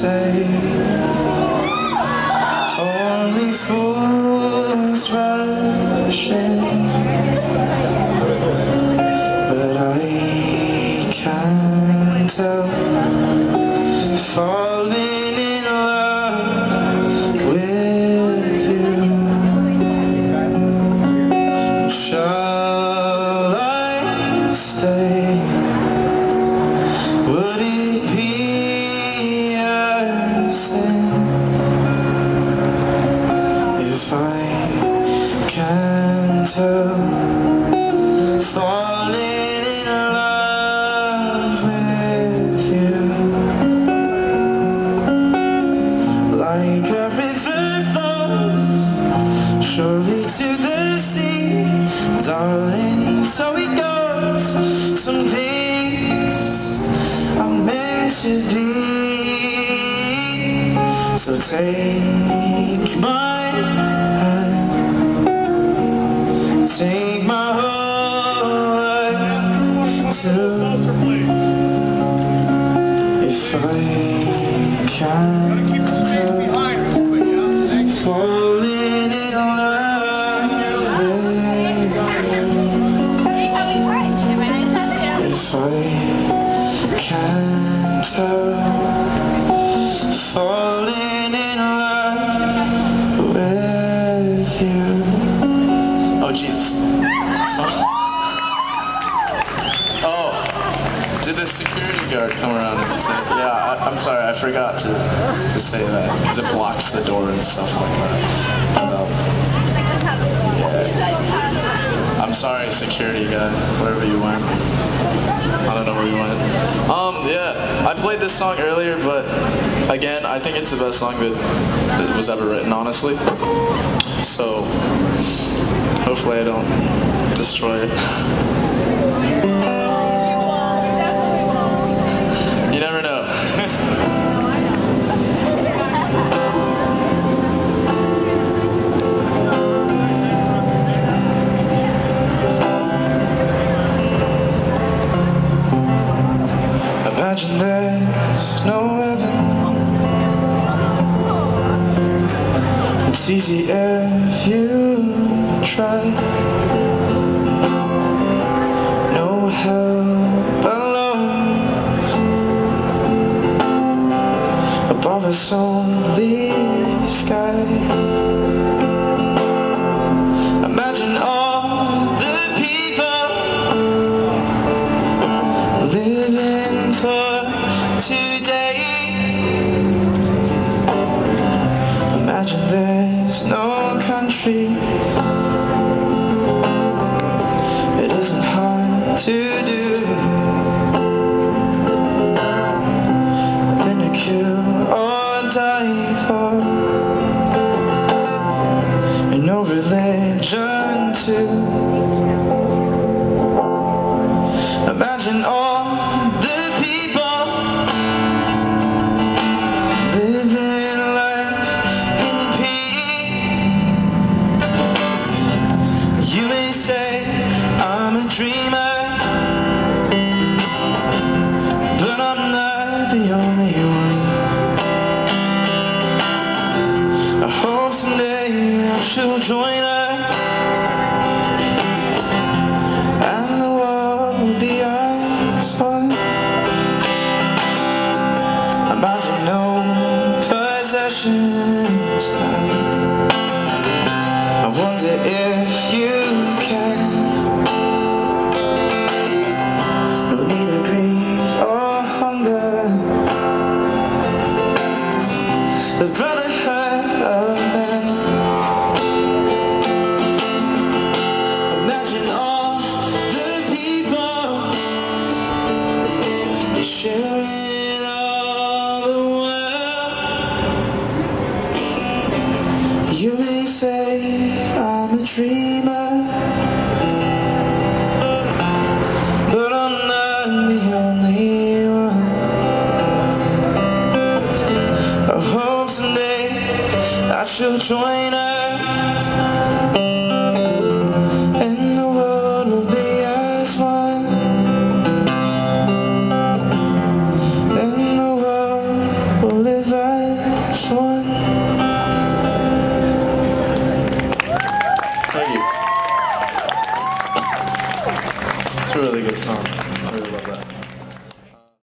say. So it goes. Some things are meant to be. So take my hand, take my heart too. If I can guard come around and say, yeah, I, I'm sorry, I forgot to, to say that because it blocks the door and stuff like that. But, um, yeah. I'm sorry, security guy, wherever you went. I don't know where you went. Um, yeah, I played this song earlier, but again, I think it's the best song that, that was ever written, honestly. So, hopefully I don't destroy it. Imagine there's no heaven. It's easy if you try. No below us. Above us only today. Imagine there's no countries. It isn't hard to do. Then to kill or die for. And no religion too. She'll join us. And the world will be ours one. Imagine no possessions a dreamer. I you'll join.